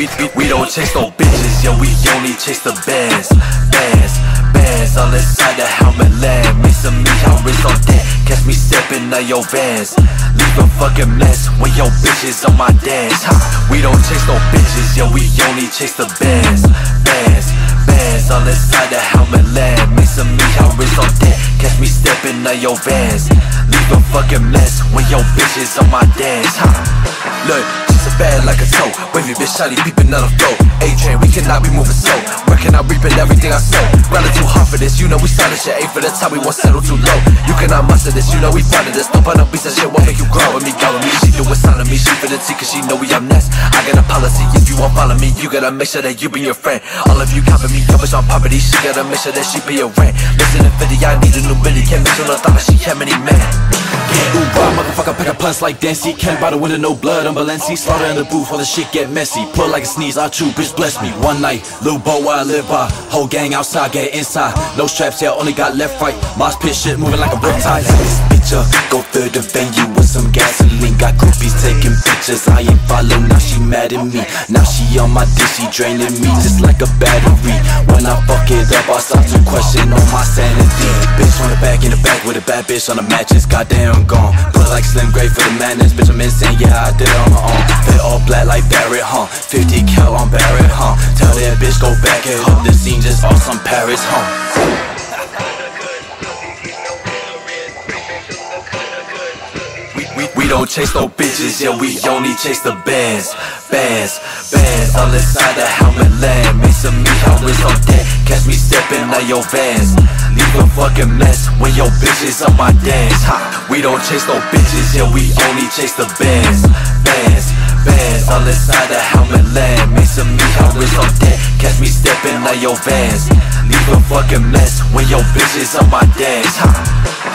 We don't chase no bitches, yo, we only chase the bands, bands, bands on the side of Helmut Lang. Make some me, how wrist on deck. Catch me stepping on your vans. Leave a fucking mess when your bitches on my dance. We don't chase no bitches, yo, we only chase the bands, bands, bands on the side of Helmut Lang. Make some me, how wrist on deck. Catch me stepping on your vans. Leave a fucking mess when your bitches on my dance. Look, she's a bad like a. Wavy bitch, shiny peeping on the flow. A-train, we cannot be moving slow. Working out, reaping everything I sow. Grinding too hard for this, you know we started shit. Ain't for the top, we won't settle too low. You cannot muster this, you know we part of this. Don't put up beats and shit, won't make you grow with me, go with me. She do it me, she for the cause she know we up next. I got a policy, if you won't follow me, you gotta make sure that you be your friend. All of you copy me, coverage on poverty, she gotta make sure that she pay your rent. Listen to 50, I need a new Billy, can't miss on the thought she had many men. Yeah, ooh, raw motherfucker, pack a punch like Dancy. Can't buy the window, no blood on Balenci. Slaughter in the booth while the shit get messy. Pull like a sneeze, I chew, bitch bless me. One night, little boat where I live by. Whole gang outside, get inside. No straps, yeah, only got left, right. Mosh pit shit moving like a riptide. This bitch up, go through the venue with some gasoline. Got groupies taking pictures, I ain't follow, now she mad at me. Now she on my dick, she draining me just like a battery. When I fuck it up, I start to question on my sanity. Bitch on the back, in the back with a bad bitch on the mattress, goddamn gone. Put like Slim For the madness, bitch I'm insane, yeah I did it on my own. Fit all black like Barrett, huh? 50 cal on Barrett, huh? Tell that bitch go back and hope the scene just awesome Paris, huh? We, don't chase no bitches, yeah, we only chase the bands, bands, bands on the side of Helmut Lang. Make some me, how wrist on deck. Catch me your vans. Leave a fucking mess when your bitches on my dance. Ha. We don't chase no bitches, yeah, we only chase the bands, bands, bands on the side of Helmut Lang. Make some me, how wrist on deck. Catch me stepping on your vans. Leave a fucking mess when your bitches on my dance. Ha.